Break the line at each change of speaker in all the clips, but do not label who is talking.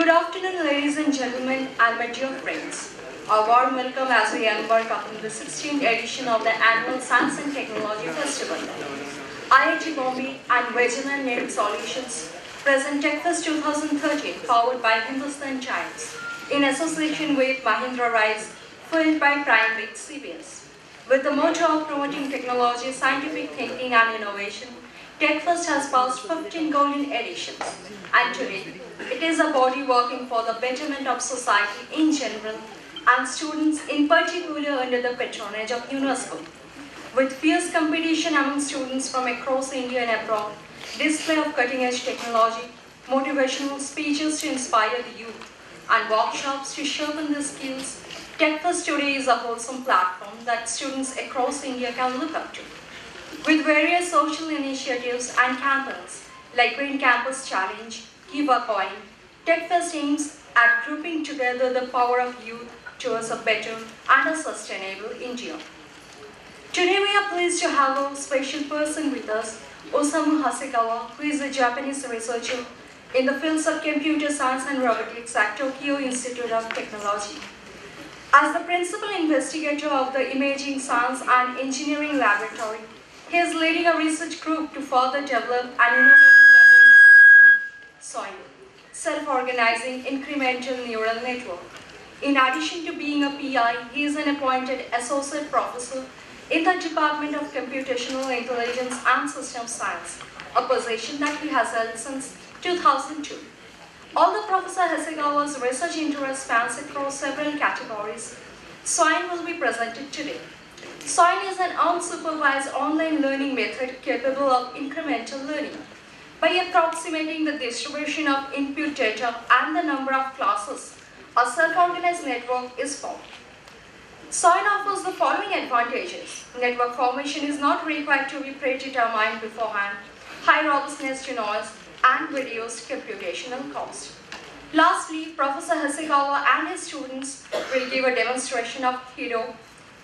Good afternoon, ladies and gentlemen, and my dear friends. A warm welcome as we embark upon the 16th edition of the annual Science and Technology Festival. IIT Bombay and Vigilant Native Solutions present TechFest 2013 powered by Hindustan Giants in association with Mahindra Rise, filmed by Prime Big CBS. With the motto of promoting technology, scientific thinking and innovation, TechFest has passed 15 golden editions and today it is a body working for the betterment of society in general and students in particular under the patronage of UNESCO. With fierce competition among students from across India and abroad, display of cutting-edge technology, motivational speeches to inspire the youth, and workshops to sharpen their skills, TechFest today is a wholesome platform that students across India can look up to. With various social initiatives and campaigns like Green Campus Challenge, Give a Coin, TechFest aims at grouping together the power of youth towards a better and a sustainable India. Today we are pleased to have a special person with us, Osamu Hasegawa, who is a Japanese researcher in the fields of computer science and robotics at Tokyo Institute of Technology. As the principal investigator of the Imaging Science and Engineering Laboratory, he is leading a research group to further develop an innovative learning mechanism, SOINN, Self-Organizing Incremental Neural Network. In addition to being a PI, he is an appointed associate professor in the Department of Computational Intelligence and System Science, a position that he has held since 2002. Although Professor Hasegawa's research interest spans across several categories, SOINN will be presented today. SOINN is an unsupervised online learning method capable of incremental learning. By approximating the distribution of input data and the number of classes, a self-organized network is formed. SOINN offers the following advantages. Network formation is not required to be predetermined beforehand, high robustness to noise, and reduced computational cost. Lastly, Professor Hasegawa and his students will give a demonstration of Hiro,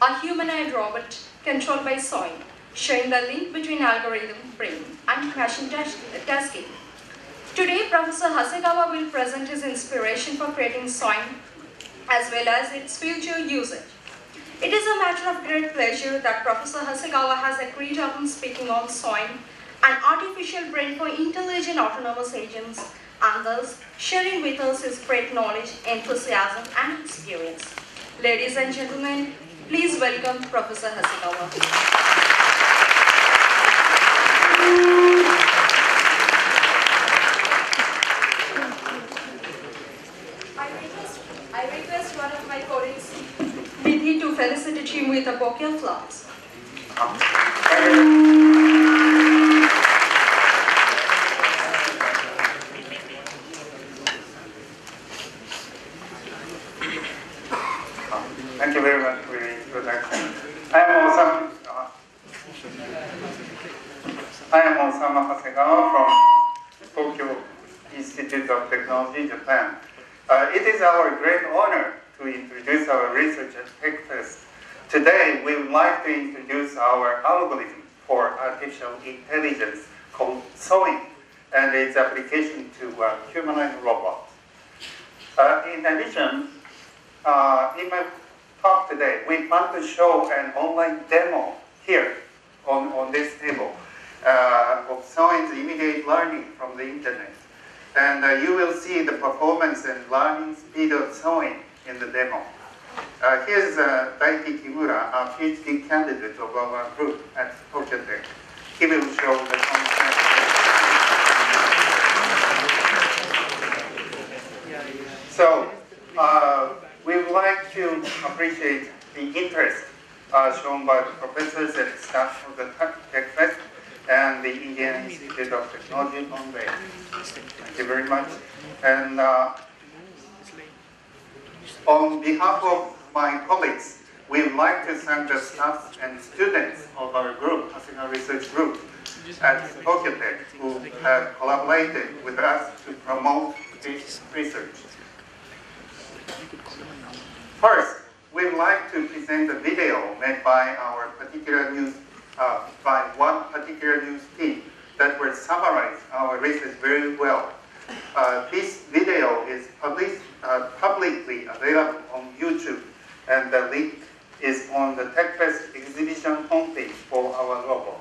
a humanoid robot controlled by SOINN, showing the link between algorithm, brain, and machine tasking. Today, Professor Hasegawa will present his inspiration for creating SOINN as well as its future usage. It is a matter of great pleasure that Professor Hasegawa has agreed upon speaking on SOINN, an artificial brain for intelligent autonomous agents, and thus sharing with us his great knowledge, enthusiasm, and experience. Ladies and gentlemen, please welcome Professor Hasegawa. I request, I request one of my colleagues, Vidhi, to felicitate him with a bouquet of flowers.
Thank you very much for your introduction. I am Osamu. uh, I am Osamu Hasegawa from Tokyo Institute of Technology, Japan. Uh, it is our great honor to introduce our research at TechFest. Today, we would like to introduce our algorithm for artificial intelligence called SOINN and its application to uh, humanoid robots. Uh, in addition, uh, in my talk today, we plan to show an online demo here on, on this table uh, of SOINN's immediate learning from the internet. And uh, you will see the performance and learning speed of SOINN in the demo. Uh, here's uh, Daiki Kimura, a PhD candidate of our group at Tokyo Tech. He will show the concept. So, uh, we would like to appreciate the interest uh, shown by the professors and staff of the Tech Fest and the Indian Institute of Technology Bombay. Thank you very much. And uh, on behalf of my colleagues, we would like to thank the staff and students of our group, Hasegawa Research Group, at Tokyo Tech, who have collaborated with us to promote this research. First, we would like to present a video made by our particular news, uh, by one particular news team that will summarize our research very well. Uh, this video is uh, publicly available on YouTube, and the link is on the TechFest exhibition homepage for our logo.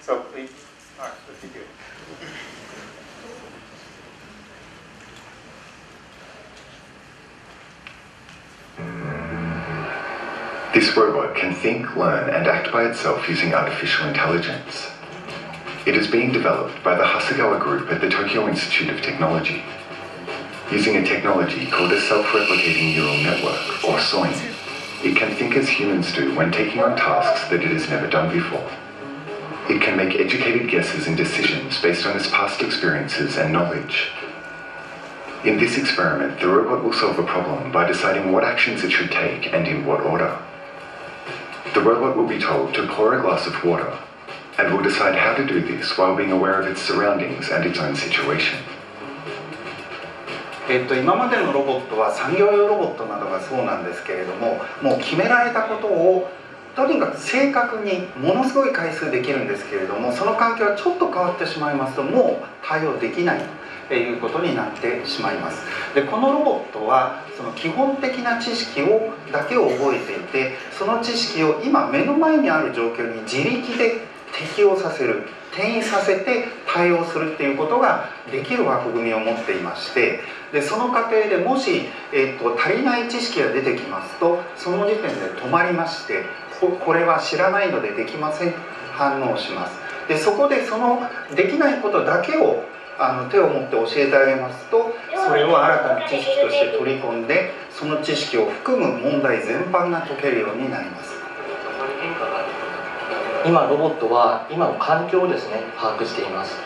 So please start the video.
This robot can think, learn, and act by itself using artificial intelligence. It is being developed by the Hasegawa Group at the Tokyo Institute of Technology. Using a technology called a self-replicating neural network, or SOINN, it can think as humans do when taking on tasks that it has never done before. It can make educated guesses and decisions based on its past experiences and knowledge. In this experiment, the robot will solve a problem by deciding what actions it should take and in what order. The robot will be told to pour a glass of water and will decide how to do this while being aware of its surroundings and its own situation.
えっと、今までのロボットは産業用ロボットなどがそうなんですけれどももう決められたことをとにかく正確にものすごい回数できるんですけれどもその環境がちょっと変わってしまいますともう対応できないということになってしまいますでこのロボットはその基本的な知識をだけを覚えていてその知識を今目の前にある状況に自力で適応させる転移させて対応するっていうことができる枠組みを持っていましてでその過程でもし、えっと足りない知識が出てきますとその時点で止まりましてここれは知らないのでできません反応します。でそこでそのできないことだけをあの手を持って教えてあげますとそれを新たな知識として取り込んでその知識を含む問題全般が解けるようになります。
今ロボットは今の環境をですね把握しています。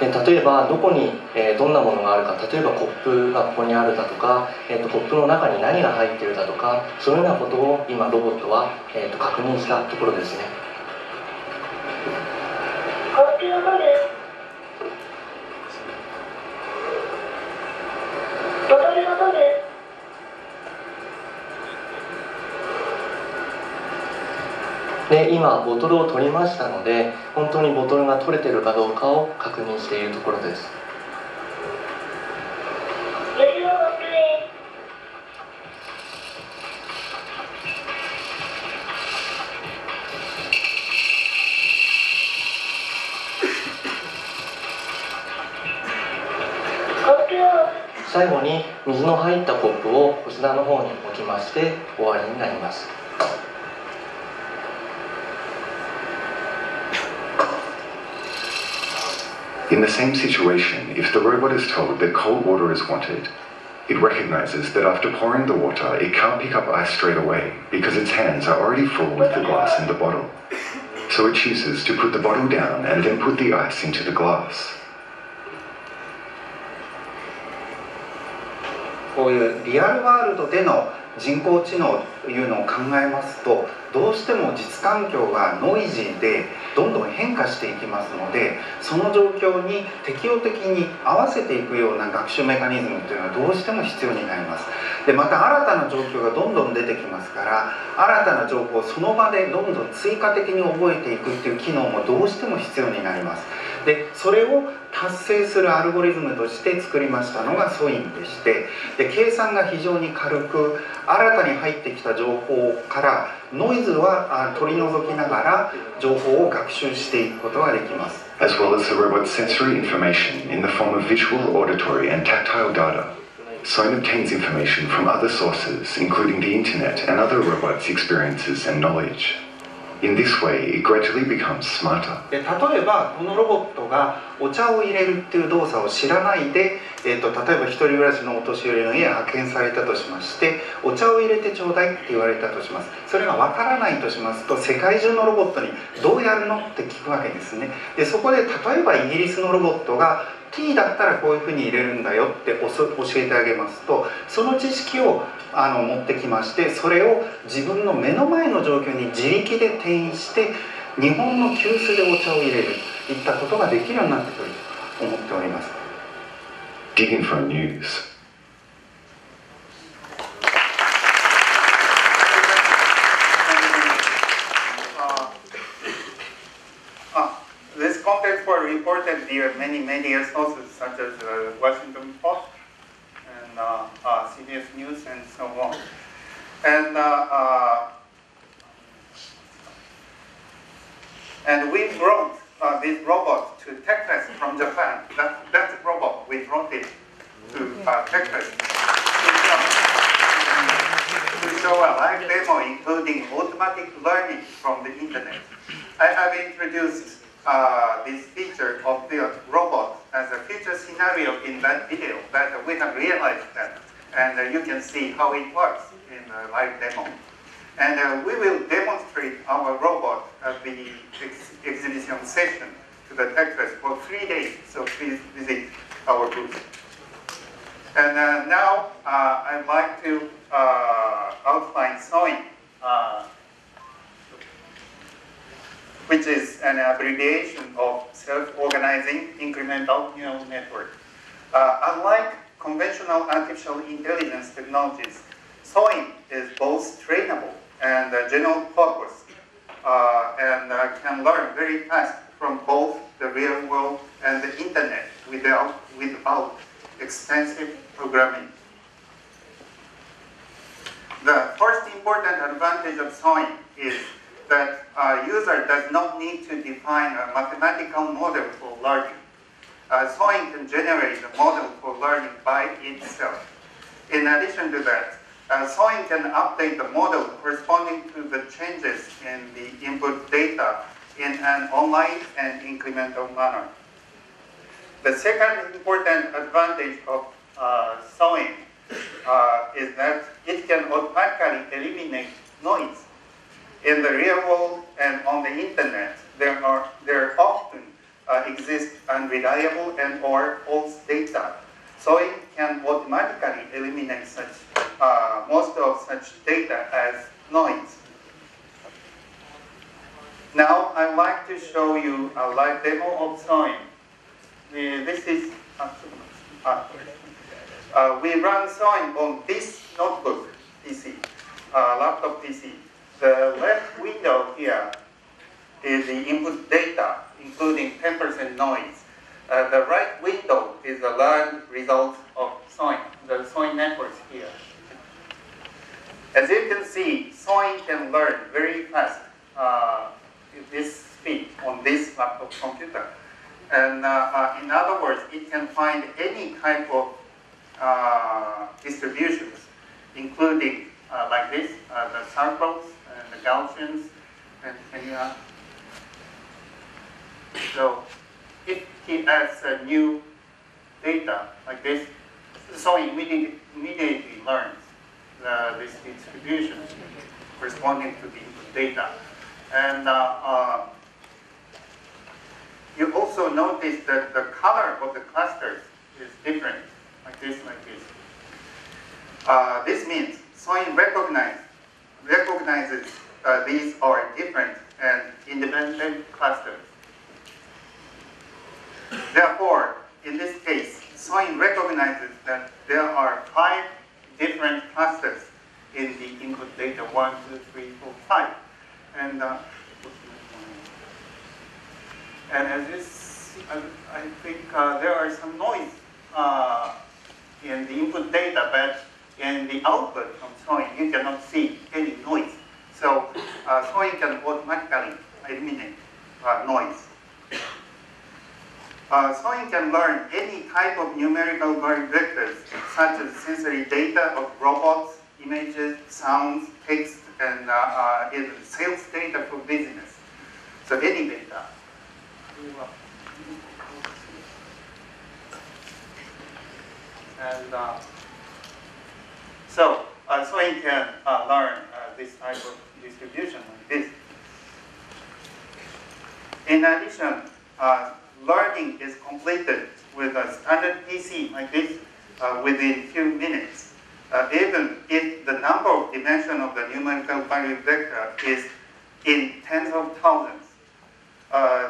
で例えばどこに、えーどんなものがあるか例えばコップがここにあるだとか、えーとコップの中に何が入っているだとかそういうようなことを今ロボットは、えーと確認したところですね。
コンピュータです。ボトルのトです。
で今ボトルを取りましたので本当にボトルが取れてるかどうかを確認しているところです。最後に水の入ったコップをこちらの方に置きまして終わりになります
In the same situation, if the robot is told that cold water is wanted, it recognizes that after pouring the water, it can't pick up ice straight away because its hands are already full with the glass in the bottle. So it chooses to put the bottle down and then put the ice into the glass.
こういうリアルワールドでの人工知能というのを考えますとどうしても実環境がノイジーで どんどん変化していきますのでその状況に適応的に合わせていくような学習メカニズムというのはどうしても必要になります。でまた新たな状況がどんどん出てきますから新たな情報をその場でどんどん追加的に覚えていくっていう機能もどうしても必要になります。でそれを達成するアルゴリズムとして作りましたのがソインでしてで計算が非常に軽く新たに入ってきた情報からノイズは取り除きながら情報を学習していくことができます
as well as the robot's sensory information in the form of visual, auditory, and tactile data. Soin obtains information from other sources, including the internet and other robots' experiences and knowledge. In this way, it gradually becomes smarter.
で例えばこのロボットがお茶を入れるっていう動作を知らないで、えー、と例えば一人暮らしのお年寄りの家へ派遣されたとしましてお茶を入れてちょうだいって言われたとします。それがわからないとしますと世界中のロボットにどうやるの？って聞くわけですね。でそこで例えばイギリスのロボットが T だったらこういうふうに入れるんだよって教えてあげますとその知識をあの持ってきましてそれを自分の目の前の状況に自力で転移して日本の急須でお茶を入れるといったことができるようになってくると思っております
Dig Info News.
Were reported via many media sources such as uh, Washington Post and uh, uh, CBS News and so on. And uh, uh, and we brought this robot to TechFest from Japan. That, that's a robot. We brought it to uh, TechFest. We show a live demo including automatic learning from the internet. I have introduced uh, this feature of the robot as a future scenario in that video that we have realized that. And uh, you can see how it works in the live demo. And uh, we will demonstrate our robot at the ex exhibition session to the TechFest for three days. So please visit our booth. And uh, now uh, I'd like to uh, outline SOINN, uh, which is an abbreviation of self-organizing incremental neural network. Uh, unlike conventional artificial intelligence technologies, SOINN is both trainable and uh, general purpose, uh, and can learn very fast from both the real world and the internet without, without extensive programming. The first important advantage of SOINN is that a user does not need to define a mathematical model for learning. Uh, SOINN can generate a model for learning by itself. In addition to that, uh, SOINN can update the model corresponding to the changes in the input data in an online and incremental manner. The second important advantage of uh, SOINN uh, is that it can automatically eliminate noise. In the real world and on the internet, there are there often uh, exist unreliable and or false data. SOINN can automatically eliminate such uh, most of such data as noise. Now I'd like to show you a live demo of SOINN. Uh, this is uh, uh, we run SOINN on this notebook PC, uh, laptop PC. The left window here is the input data, including 10% noise. Uh, the right window is the learned result of SOINN, the SOINN networks here. As you can see, SOINN can learn very fast uh, this speed on this laptop computer. And uh, uh, in other words, it can find any type of uh, distributions, including uh, like this, the circles and the Gaussians, and, uh, so if he adds a new data like this, so immediately, immediately learns this distribution corresponding to the data. And uh, uh, you also notice that the color of the clusters is different, like this, like this. Uh, this means SOINN recognize, recognizes uh, these are different and independent clusters. Therefore, in this case, SOINN recognizes that there are five different clusters in the input data, one, two, three, four, five. And, uh, and as this, I, I think uh, there are some noise uh, in the input data, but in the output from SOINN, you cannot see any noise. So uh, SOINN can automatically eliminate uh, noise. Uh, SOINN can learn any type of numerical vectors, such as sensory data of robots, images, sounds, text, and uh, uh, even sales data for business. So any data. And so, uh, SOINN can uh, learn uh, this type of distribution like this. In addition, uh, learning is completed with a standard PC like this uh, within few minutes. Uh, even if the number of dimension of the numerical value vector is in tens of thousands.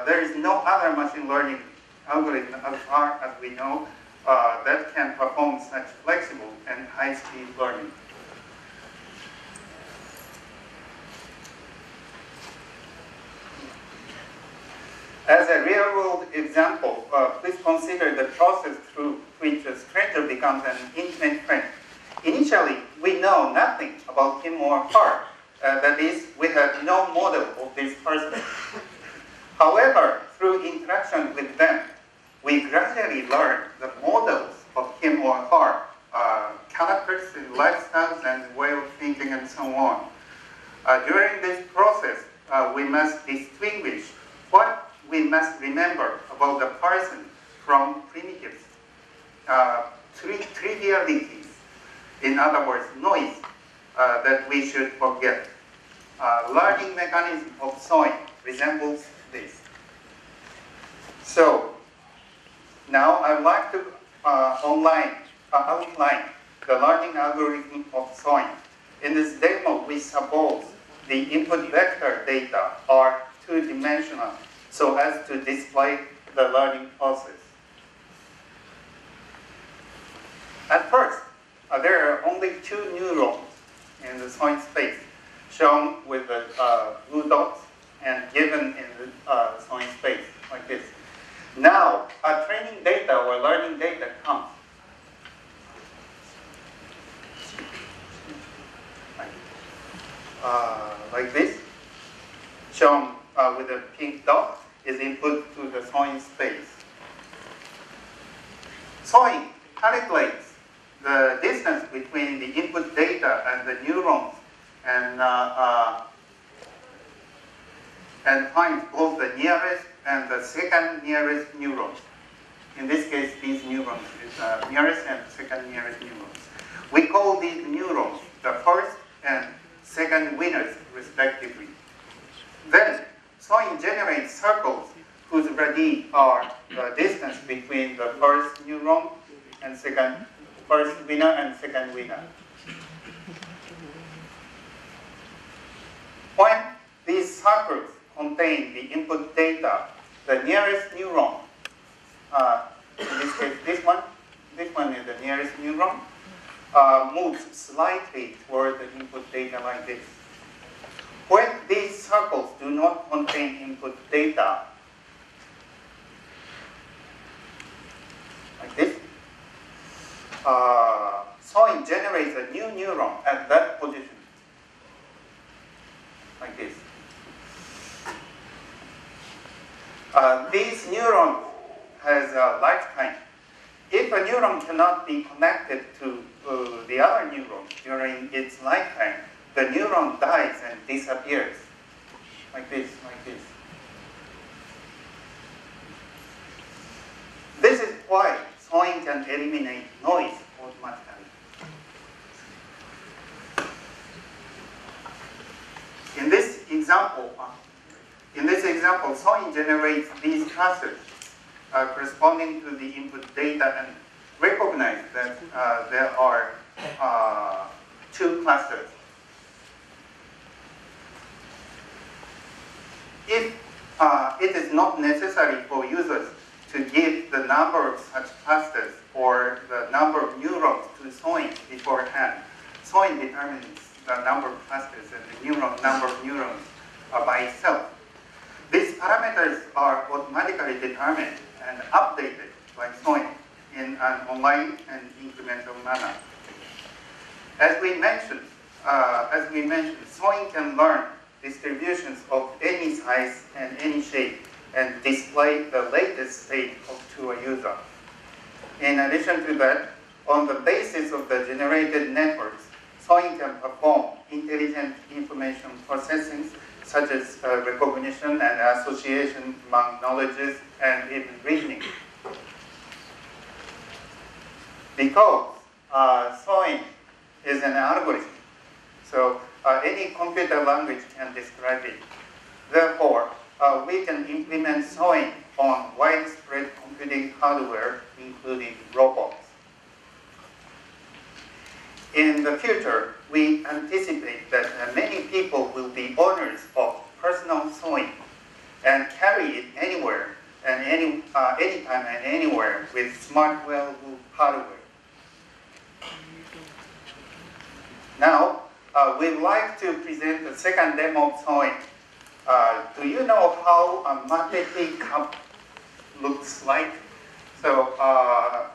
There is no other machine learning algorithm as far as we know uh, that can perform such flexible and high-speed learning. As a real-world example, uh, please consider the process through which a stranger becomes an intimate friend. Initially, we know nothing about him or her. Uh, that is, we have no model of this person. However, through interaction with them, we gradually learn the models of him or her, uh, characters lifestyles and way of thinking and so on. Uh, during this process, uh, we must distinguish what we must remember about the person from primitives, uh, tri- trivialities, in other words, noise uh, that we should forget. Uh, learning mechanism of SOINN resembles this. So, now I would like to uh, online, uh, outline the learning algorithm of SOINN. In this demo, we suppose the input vector data are two-dimensional so as to display the learning process. At first, uh, there are only two neurons in the SOINN space, shown with the uh, blue dots and given in the uh, SOINN space, like this. Now, uh, training data or learning data comes. Uh, like this, shown uh, with a pink dot, is input to the SOINN space. SOINN calculates the distance between the input data and the neurons and, uh, uh, and finds both the nearest and the second nearest neurons. In this case, these neurons is uh, nearest and second nearest neurons. We call these neurons the first and second winners, respectively. Then, SOINN generates circles whose radii are the distance between the first neuron and second, first winner and second winner. When these circles contain the input data, the nearest neuron, uh, in this case, this one, this one is the nearest neuron, uh, moves slightly toward the input data like this. When these circles do not contain input data, like this, uh, SOINN generates a new neuron at that position, like this. Uh, this neuron has a lifetime. If a neuron cannot be connected to uh, the other neuron during its lifetime, the neuron dies and disappears. Like this, like this. This is why SOINN can eliminate noise automatically. In this example, uh, in this example, SOINN generates these clusters uh, corresponding to the input data and recognize that uh, there are uh, two clusters. If uh, it is not necessary for users to give the number of such clusters or the number of neurons to SOINN beforehand, SOINN determines the number of clusters and the neuron number of neurons uh, by itself. These parameters are automatically determined and updated by SOINN in an online and incremental manner. As we mentioned, uh, as we mentioned, SOINN can learn distributions of any size and any shape and display the latest state of, to a user. In addition to that, on the basis of the generated networks, SOINN can perform intelligent information processing such as uh, recognition and association among knowledges and even reasoning. Because uh, SOINN is an algorithm, so uh, any computer language can describe it. Therefore, uh, we can implement SOINN on widespread computing hardware, including robots. In the future, we anticipate that uh, many people will be owners of personal SOINN and carry it anywhere and any, uh, anytime and anywhere with smart wearable hardware. Now, uh, we'd like to present the second demo SOINN. Uh, do you know how a Matete cup looks like? So uh,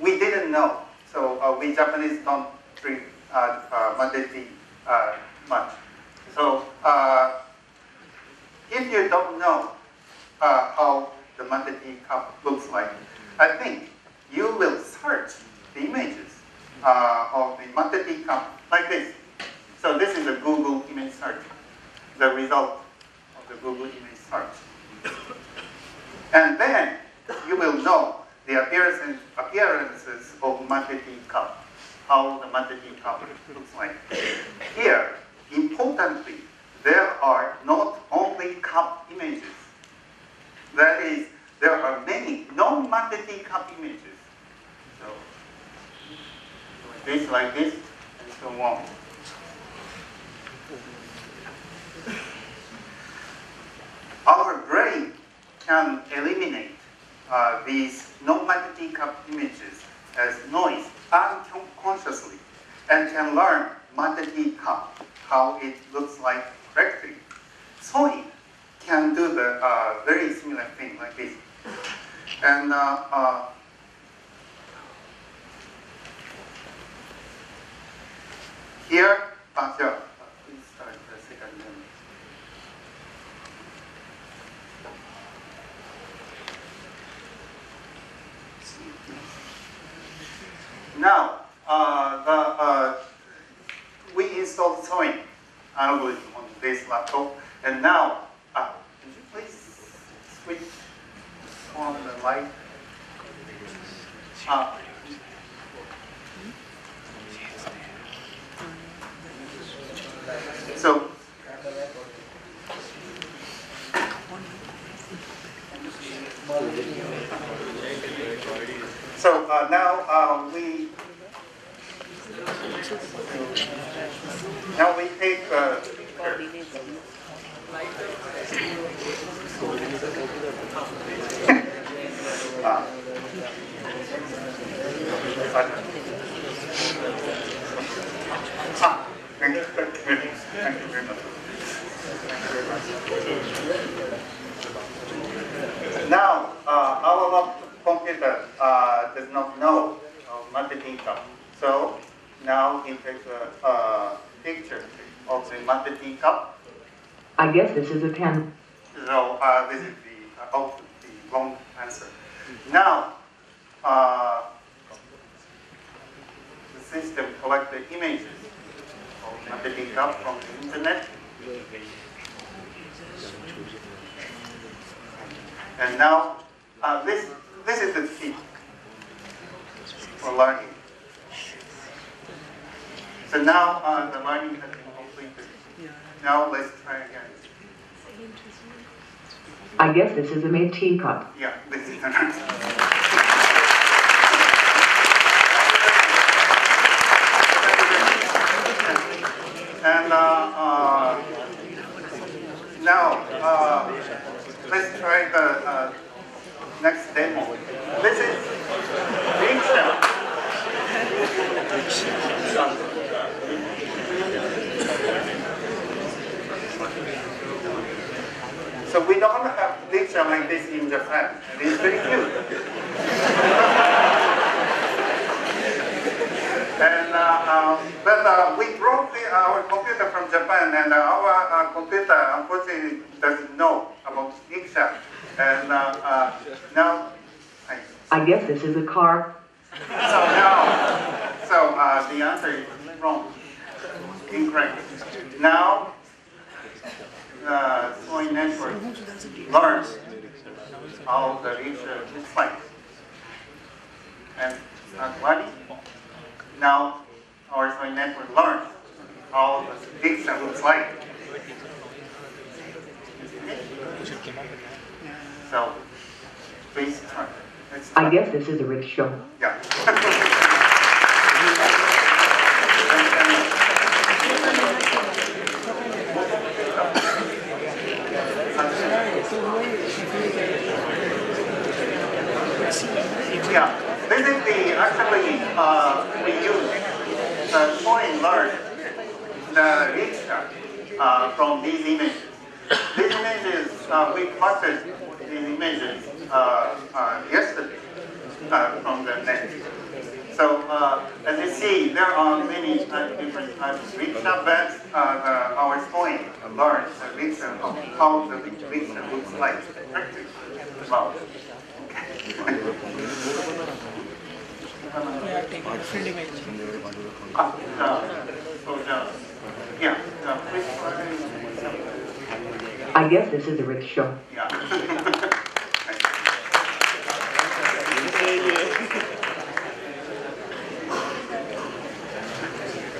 we didn't know. So uh, we Japanese don't uh, uh, Matete uh, much. So if you don't know how the Matete cup looks like, I think you will search the images of the Matete cup like this. So this is a Google image search, the result of the Google image search. And then you will know the appearances, appearances of Matete cup, how the Matete cup looks like. Here, importantly, there are not only cup images. That is, there are many non-Matete cup images. So, like this, like this, and so on. Our brain can eliminate uh, these non-Matete cup images as noise unconsciously and can learn Matete cup, how it looks like correctly. SOINN can do the uh, very similar thing like this. And uh, uh, here, uh, here, uh, please start the second one. Now, uh, the, uh, we installed SOINN algorithm on this laptop, and now, uh, could you please switch on the light? Uh, so, so uh, now uh, we now we take uh, uh, ah, thank you, thank you very much. Thank you very much. Now, uh, our computer uh, does not know of Matete cup. So now it takes a, a picture of the Matete cup.
I guess this is a pen.
So uh, this is the, uh, oh, the wrong answer. Now, uh, the system collects the images of Matete cup from the internet. And now, uh, this, this is the key for learning. So now uh, the learning has been completed. Now let's try again.
I guess this is a Métis cup.
Yeah, this is the next. And uh, uh, now, uh, let's try the uh, next demo. This is Diksha. So we don't have Diksha like this in Japan. It is very cute. And uh, um, but uh, we brought the, our computer from Japan, and our uh, computer unfortunately doesn't know about Diksha. And uh, uh, now, I,
I guess this is a car.
so now, so uh, the answer is wrong, incorrect. Now, the network learns how the research looks like. And learning. Now, our network learns how the looks like. So, please turn.
I guess this is a rickshaw.
Yeah. And- and- Yeah, this is the, actually, uh, we use the foreign learn the register uh, from these images. These images uh, we plotted these images uh, uh, yesterday uh, from the net. So as you see, there are many different types of beds. Uh, the, our SOINN learns the rickshaw, how the rickshaw looks like. Wow. Ah,
I guess this is a rickshaw.
yeah.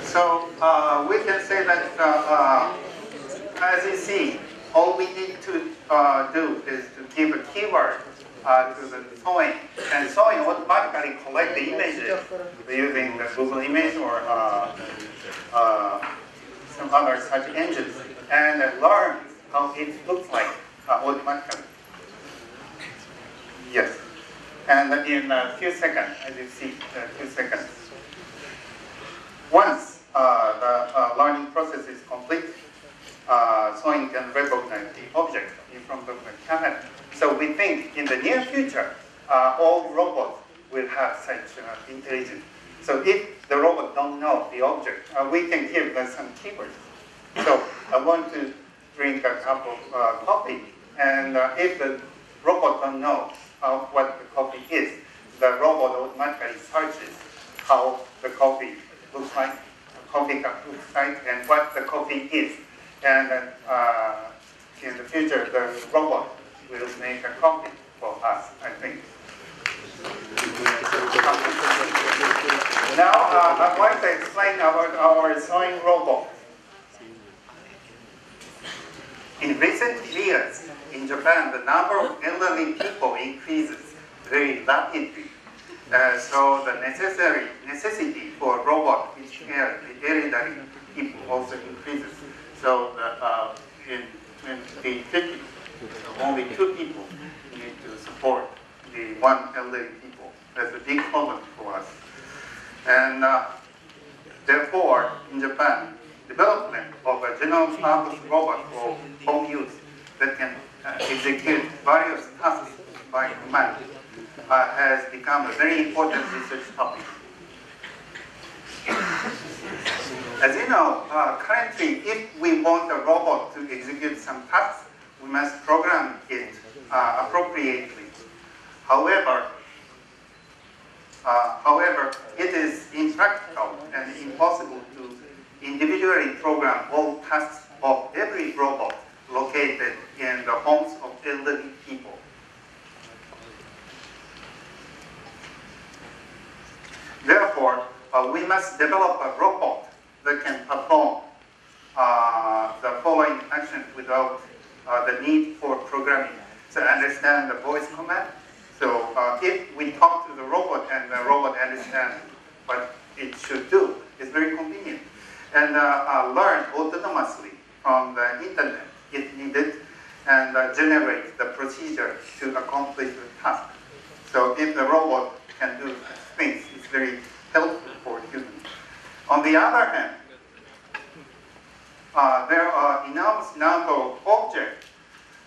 So uh, we can say that, uh, uh, as you see, all we need to uh, do is to give a keyword uh, to the SOINN, and SOINN automatically collect the images using the Google Image or uh, uh, some other such engines, and learn how it looks like uh, automatically. Yes, and in a few seconds, as you see, a few seconds. Once uh, the uh, learning process is complete, uh, SOINN can recognize the object in front of the camera. So we think in the near future, uh, all robots will have such uh, intelligence. So if the robot don't know the object, uh, we can give them some keywords. So I want to drink a cup of uh, coffee, and uh, if the robot don't know uh, what the coffee is, the robot automatically searches how the coffee looks like, the coffee cup looks like, and what the coffee is. And in the future, the robot will make a coffee for us, I think. Now, uh, I'd like to explain about our SOINN robot. In recent years, in Japan, the number of elderly people increases very rapidly. Uh, so the necessary necessity for robot which care the elderly people also increases. So the, uh, in 2050, only two people need to support the one elderly people. That's a big problem for us. And uh, therefore, in Japan, development of a general purpose robot for home use that can uh, execute various tasks by command uh, has become a very important research topic. As you know, uh, currently, if we want a robot to execute some tasks, we must program it uh, appropriately. However, uh, however, it is impractical and impossible to individually program all tasks of every robot located in the homes of elderly people. Therefore, uh, we must develop a robot that can perform uh, the following actions without uh, the need for programming. to understand the voice command. So uh, if we talk to the robot and the robot understands what it should do, it's very convenient. And uh, uh, learn autonomously from the internet if needed and uh, generate the procedure to accomplish the task. So if the robot can do things, it's very helpful for humans. On the other hand, uh, there are enormous number of objects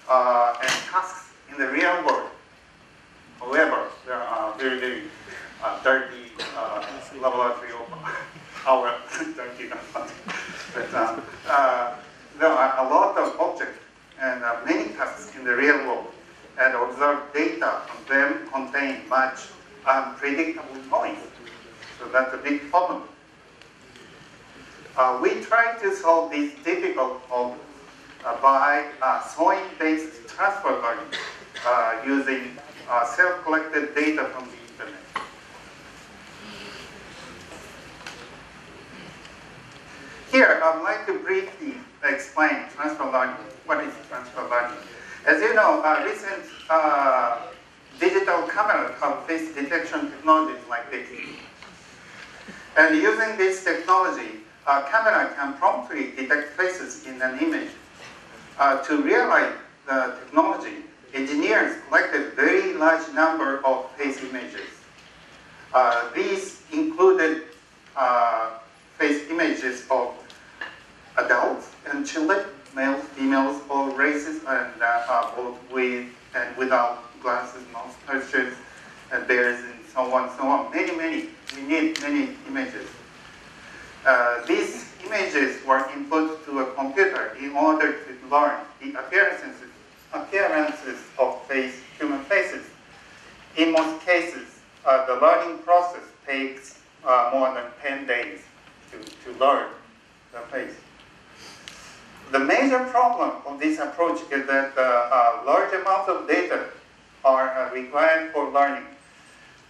uh, and tasks in the real world. However, there are very, very uh, dirty laboratory of our dirty. But uh, uh, there are a lot of objects and many tasks in the real world, and observed data from them contain much unpredictable noise. So that's a big problem. Uh, we try to solve this difficult problem uh, by uh, SOINN-based transfer learning uh, using uh, self-collected data from the internet. Here, I'd like to briefly explain transfer learning. What is transfer learning? As you know, recent uh, digital cameras have face detection technologies like this. And using this technology, a camera can promptly detect faces in an image. Uh, to realize the technology, engineers collected very large number of face images. Uh, these included uh, face images of adults and children, males, females, all races, and uh, uh, both with and without glasses, mouse pictures, and bears, and so on, so on. Many, many. We need many images. Uh, these images were input to a computer in order to learn the appearances, appearances of face, human faces. In most cases, uh, the learning process takes uh, more than 10 days to, to learn the face. The major problem of this approach is that uh, large amounts of data are uh, required for learning.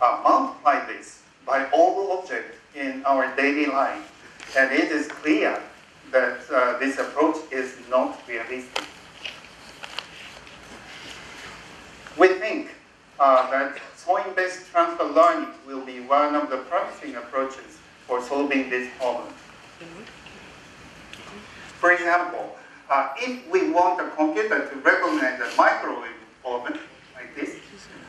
Uh, multiply this by all objects in our daily life, and it is clear that uh, this approach is not realistic. We think uh, that SOINN-based transfer learning will be one of the promising approaches for solving this problem. For example, uh, if we want a computer to recognize a microwave oven like this,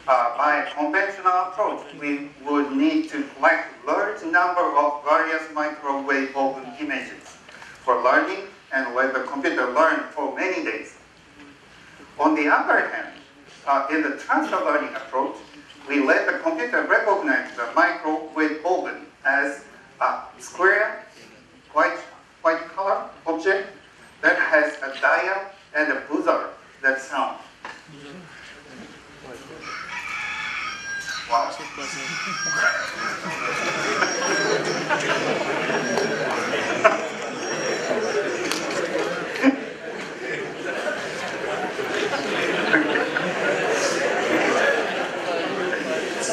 uh, by a conventional approach, we would need to collect large number of various microwave oven images for learning and let the computer learn for many days. On the other hand, uh, in the transfer learning approach, we let the computer recognize the microwave oven as a square, white, white color object that has a dial and a buzzer that sound. Wow.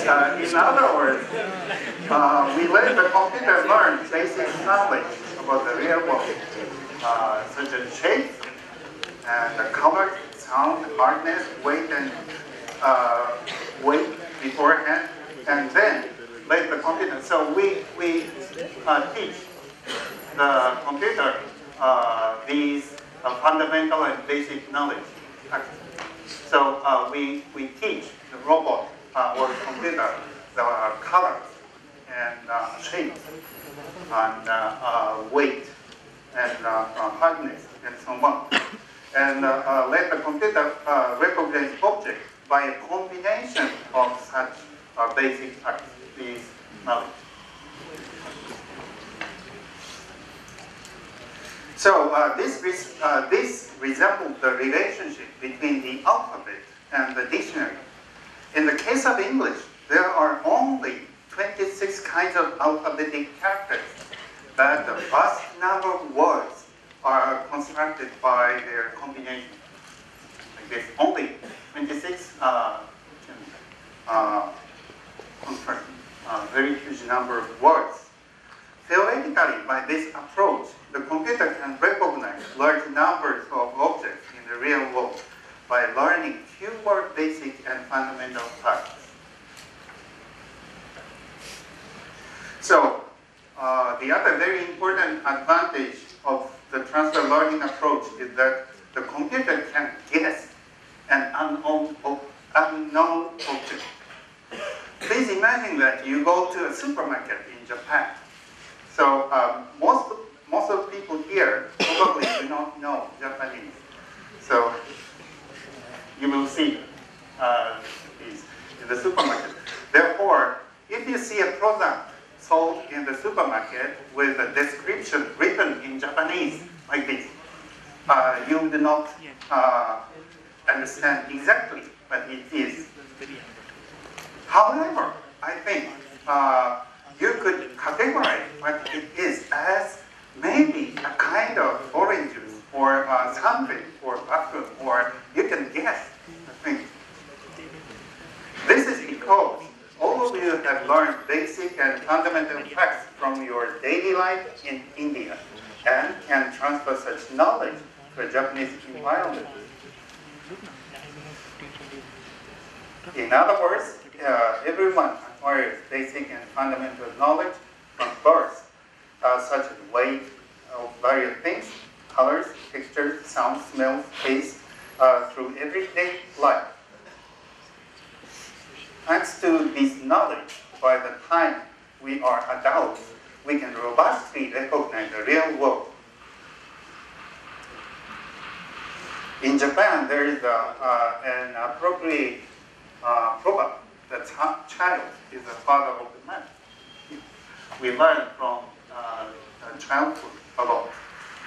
Uh, in other words, uh, we let the computer learn basic knowledge about the real world, uh, such as shape and the color, sound, hardness, weight, and uh, weight beforehand, and then let the computer. So we we uh, teach the computer uh, these uh, fundamental and basic knowledge. So uh, we we teach the robot uh, or computer the colors and uh, shapes and uh, weight and hardness and so on. And let the computer recognize objects by a combination of such uh, basic facts, knowledge. So uh, this, uh, this resembles the relationship between the alphabet and the dictionary. In the case of English, there are only 26 kinds of alphabetic characters, but the vast number of words are constructed by their combination. Like this, only 26 uh, uh, a very huge number of words. Theoretically, by this approach, the computer can recognize large numbers of objects in the real world by learning fewer basic and fundamental facts. So, uh, the other very important advantage of the transfer learning approach is that the computer can guess an unknown, unknown object. Please imagine that you go to a supermarket in Japan. So um, most most of the people here probably do not know Japanese. So you will see uh, these in the supermarket. Therefore, if you see a product sold in the supermarket with a description written in Japanese like this, uh, you do not uh, understand exactly what it is. However, I think uh, you could categorize what it is as maybe a kind of orange juice or uh, something or perfume, or you can guess, I think. This is because all of you have learned basic and fundamental facts from your daily life in India and can transfer such knowledge to a Japanese environment. In other words, uh, everyone acquires basic and fundamental knowledge from birth, uh, such as weight of various things, colors, textures, sounds, smells, taste, uh, through everyday life. Thanks to this knowledge, by the time we are adults, we can robustly recognize the real world. In Japan, there is a, uh, an appropriate uh, that child is the father of the man. We learn from uh, uh, childhood a lot,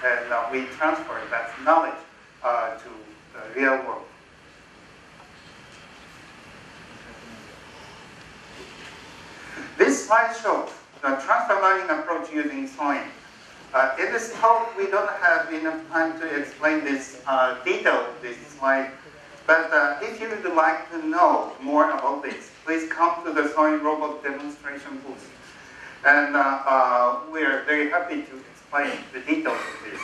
and uh, we transfer that knowledge uh, to the real world. This slide shows the transfer learning approach using SOINN. Uh, in this talk, we don't have enough time to explain this uh, detail this slide, but uh, if you would like to know more about this, please come to the SOINN robot demonstration booth. And uh, uh, we are very happy to explain the details of this.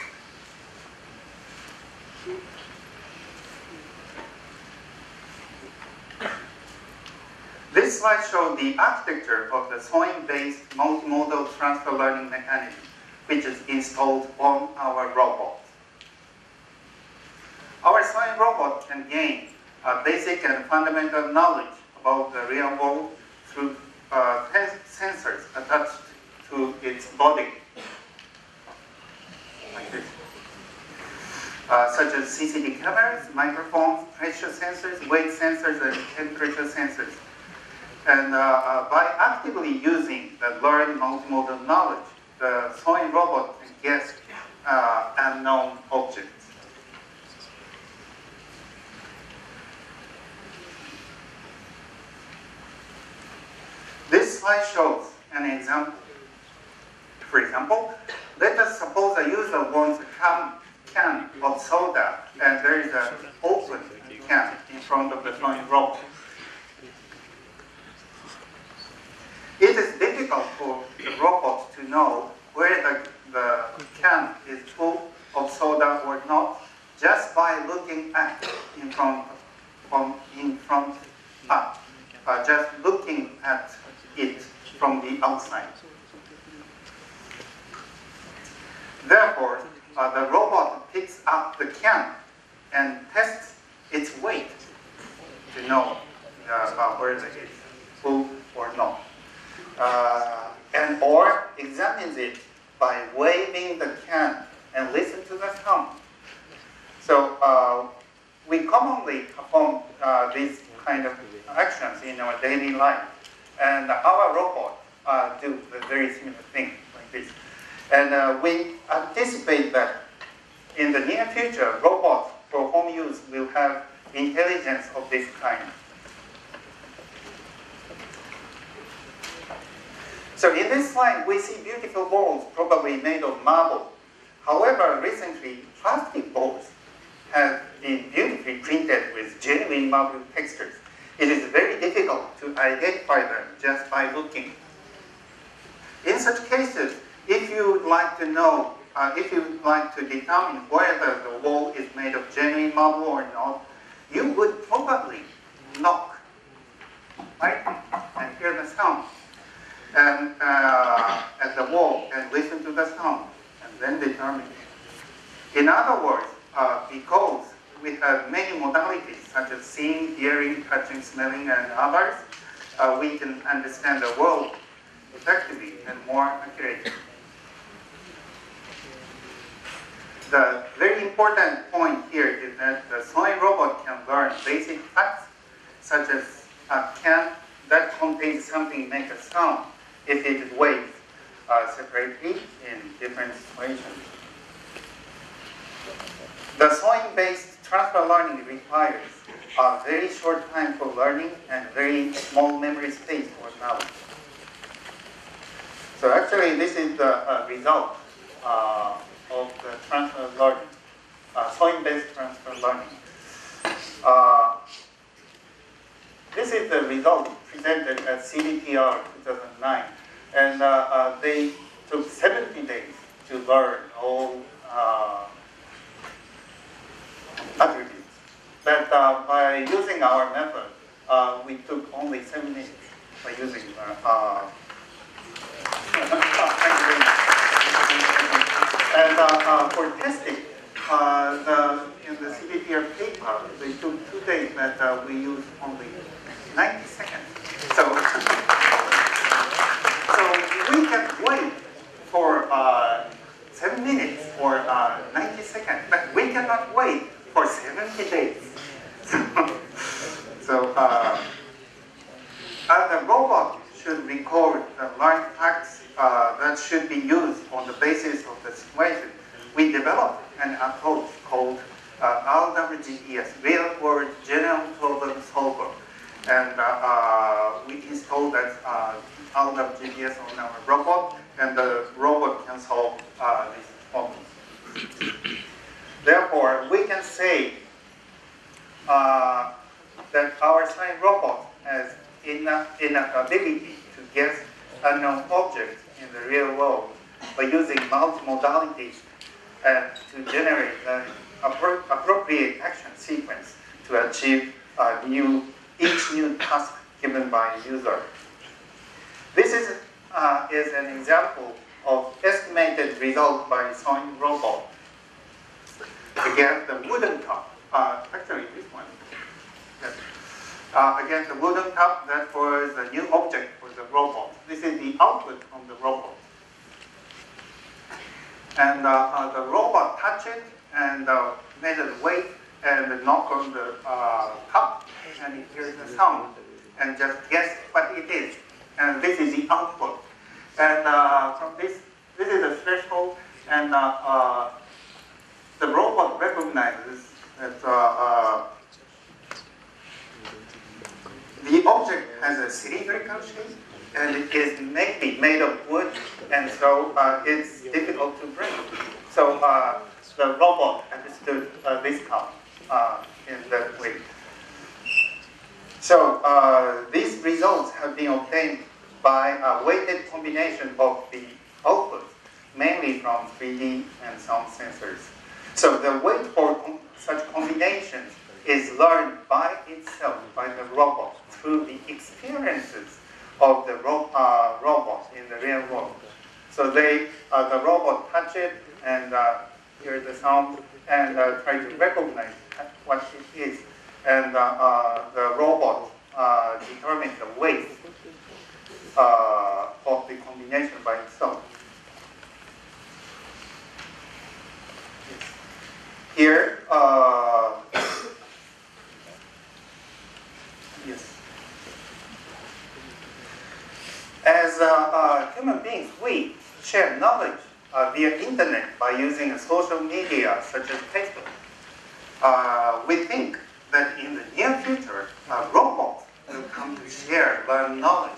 This slide shows the architecture of the SOINN-based multimodal transfer learning mechanism, which is installed on our robot. Our SOINN robot can gain uh, basic and fundamental knowledge about the real world through uh, sensors attached to its body, like this. Uh, such as CCD cameras, microphones, pressure sensors, weight sensors, and temperature sensors. And uh, uh, by actively using the learned multimodal knowledge, the SOINN robot can guess uh, unknown objects. This slide shows an example. For example, let us suppose a user wants a can, can of soda and there is an open can in front of the SOINN robot. It is difficult for the robot to know where the, the can is full of soda or not just by looking at in front from in front up, uh, just looking at it from the outside. Therefore, uh, the robot picks up the can and tests its weight to know uh, uh, whether it is full or not uh, and or examines it by waving the can and listen to the sound. So uh, we commonly perform uh, these kind of actions in our daily life, and our robot uh, do a very similar thing like this. And uh, we anticipate that in the near future, robots for home use will have intelligence of this kind. So in this slide, we see beautiful balls, probably made of marble. However, recently, plastic balls have been beautifully printed with marble textures. It is very difficult to identify them just by looking. In such cases, if you would like to know, uh, if you would like to determine whether the wall is made of genuine marble or not, you would probably knock, right, and hear the sound and uh, at the wall and listen to the sound and then determine. In other words, uh, because we have many modalities such as seeing, hearing, touching, smelling, and others, uh, we can understand the world effectively and more accurately. The very important point here is that the SOINN robot can learn basic facts such as a can that contains something make a sound if it is weighed uh, separately in different situations. The SOINN-based transfer learning requires a very short time for learning and very small memory space for knowledge. So actually, this is the uh, result uh, of the transfer learning, uh, SOINN-based transfer learning. Uh, this is the result presented at CVPR 2009, and uh, uh, they took 70 days to learn all attributes. But uh, by using our method, uh, we took only seven minutes by using uh, uh. And uh, uh, for testing, the, in the CVPR paper, they took two days, but we used only 90 seconds. So, so we can wait for uh, seven minutes or uh, 90 seconds, but we cannot wait for 70 days. so, uh, and the robot should record the learned facts uh, that should be used on the basis of the situation. We developed an approach called uh, RWGPS, Real World General Problem Solver. And uh, uh, we installed that uh, RWGPS on our robot, and the robot can solve uh, these problems. Therefore, we can say uh, that our SOINN robot has enough, enough ability to guess unknown objects in the real world by using multimodalities and to generate an appro- appropriate action sequence to achieve a new, each new task given by a user. This is, uh, is an example of estimated result by SOINN robot. Again, the wooden top, uh, actually this one. Yes. Uh, again, the wooden top, that was a new object for the robot. This is the output from the robot. And uh, uh, the robot touch it and uh, measure the weight and knock on the uh, cup and it hears the sound and just guess what it is. And this is the output. And uh, from this, this is a threshold and uh, uh, the robot recognizes that uh, uh, the object has a cylindrical shape and it is maybe made of wood and so uh, it's difficult to bring. So uh, the robot understood uh, this cup uh, in that way. So these results have been obtained by a weighted combination of the outputs, mainly from 3D and sound sensors. So the weight for com- such combinations is learned by itself, by the robot, through the experiences of the ro- uh, robot in the real world. So they, uh, the robot touch it and uh, hear the sound and uh, try to recognize what it is. And uh, uh, the robot determines the weight of the combination by itself. Here, uh, yes. As uh, uh, human beings, we share knowledge uh, via internet by using social media such as Facebook. Uh, we think that in the near future, robots will come to share learn knowledge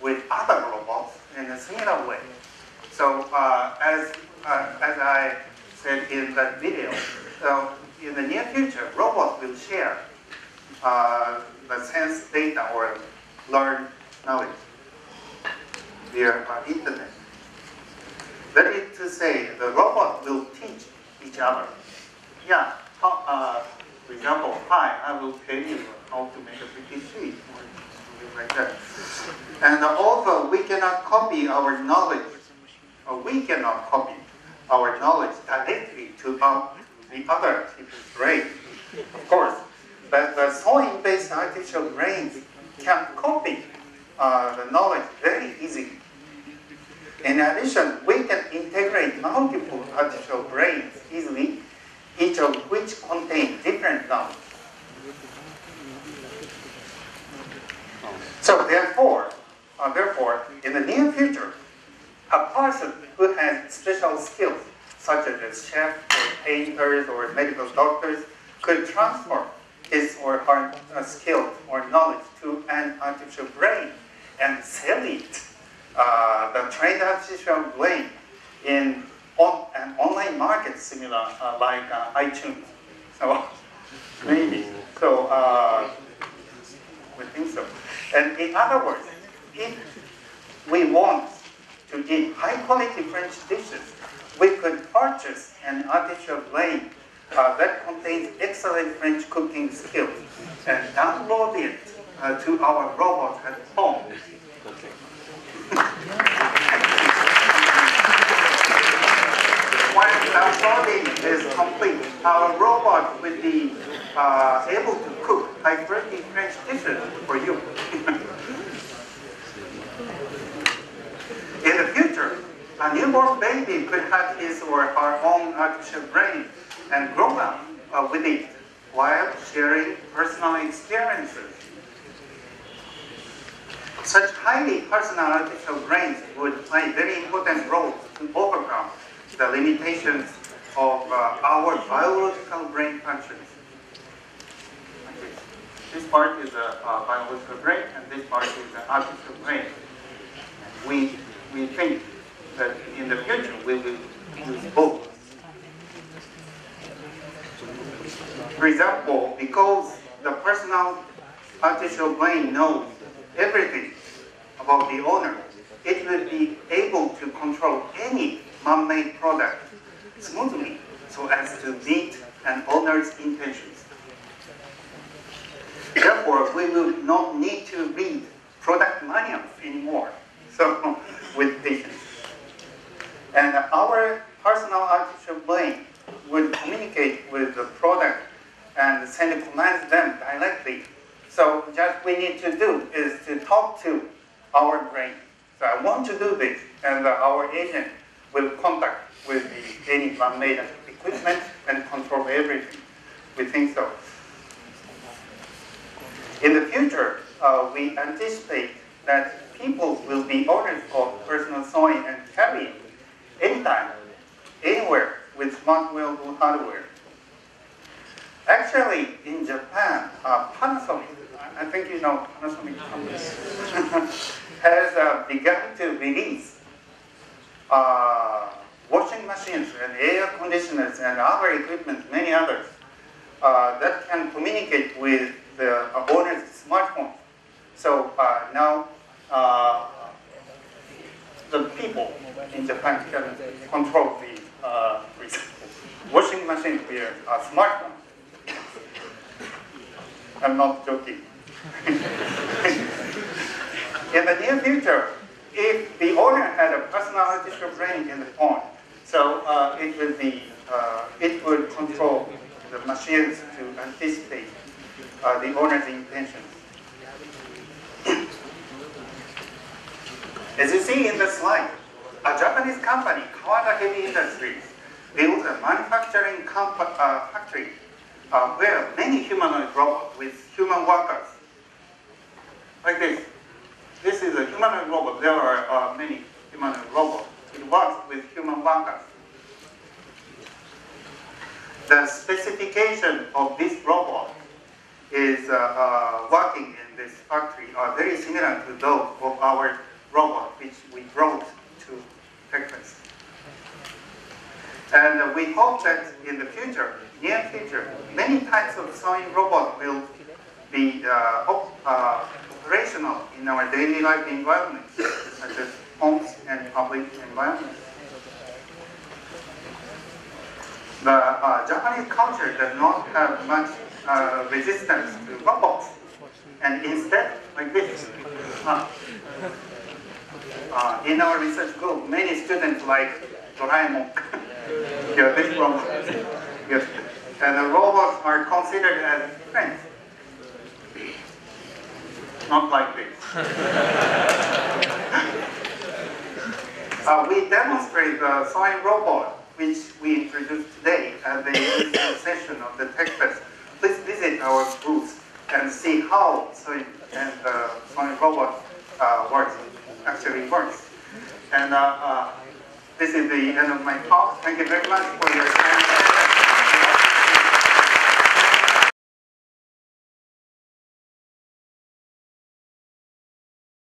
with other robots in a similar way. So uh, as, uh, as I said in that video, so in the near future, robots will share uh, the sense data or learn knowledge via uh, internet. That is to say, the robot will teach each other. Yeah, how, uh, for example, hi, I will tell you how to make a PPT or something like that. And also, we cannot copy our knowledge, we cannot copy our knowledge directly to uh, the other people's brain. Of course, but the SOINN-based artificial brains can copy uh, the knowledge very easily. In addition, we can integrate multiple artificial brains easily, each of which contain different knowledge. So therefore, uh, therefore, in the near future, a person who has special skills, such as chefs or painters or medical doctors, could transfer his or her skills or knowledge to an artificial brain and sell it, uh, the trained artificial brain, in on, an online market similar uh, like uh, iTunes. So maybe. So uh, we think so. And in other words, if we want to eat high quality French dishes, we could purchase an artificial brain uh, that contains excellent French cooking skills and download it uh, to our robot at home. When downloading is complete, our robot will be uh, able to cook high quality French dishes for you. In the future, a newborn baby could have his or her own artificial brain and grow up uh, with it while sharing personal experiences. Such highly personal artificial brains would play very important role to overcome the limitations of uh, our biological brain functions. This part is a biological brain, and this part is an artificial brain. We, we think that in the future we will use both. For example, because the personal artificial brain knows everything about the owner, it will be able to control any man-made product smoothly so as to meet an owner's intentions. Therefore, we will not need to read product manuals anymore. So, with patience. And our personal artificial brain would communicate with the product and send commands them directly. So just we need to do is to talk to our brain. So I want to do this, and our agent will contact with the any man-made equipment and control everything. We think so. In the future, uh, we anticipate that people will be owners of personal SOINN and carrying anytime, anywhere with smart wearable hardware. Actually, in Japan, uh, Panasonic, I think you know Panasonic has uh, begun to release uh, washing machines and air conditioners and other equipment, many others, uh, that can communicate with the owner's smartphone. So uh, now uh, the people in Japan can control the, uh, washing machine with a smartphone. I'm not joking. in the near future, if the owner had a personal artificial brain in the phone, so uh, it will be, uh, it would control the machines to anticipate uh, the owner's intentions. As you see in the slide, a Japanese company, Kawada Heavy Industries, built a manufacturing uh, factory uh, where many humanoid robots with human workers, like this. This is a humanoid robot. There are uh, many humanoid robots. It works with human workers. The specification of this robot is uh, uh, working in this factory are very similar to those of our robot, which we brought to Techfest. And we hope that in the future, near future, many types of SOINN robots will be uh, op- uh, operational in our daily life environments, such as homes and public environments. The uh, Japanese culture does not have much uh, resistance to robots, and instead, like this. Uh, in our research group, many students like Doraemon. yeah, this. Yes. And the robots are considered as friends. Not like this. uh, we demonstrate the SOINN robot, which we introduced today at the session of the Tech Fest. Please visit our booth and see how SOINN and uh, robot uh, works, actually works. And uh, uh, this is the end of my talk. Thank you very much for your time.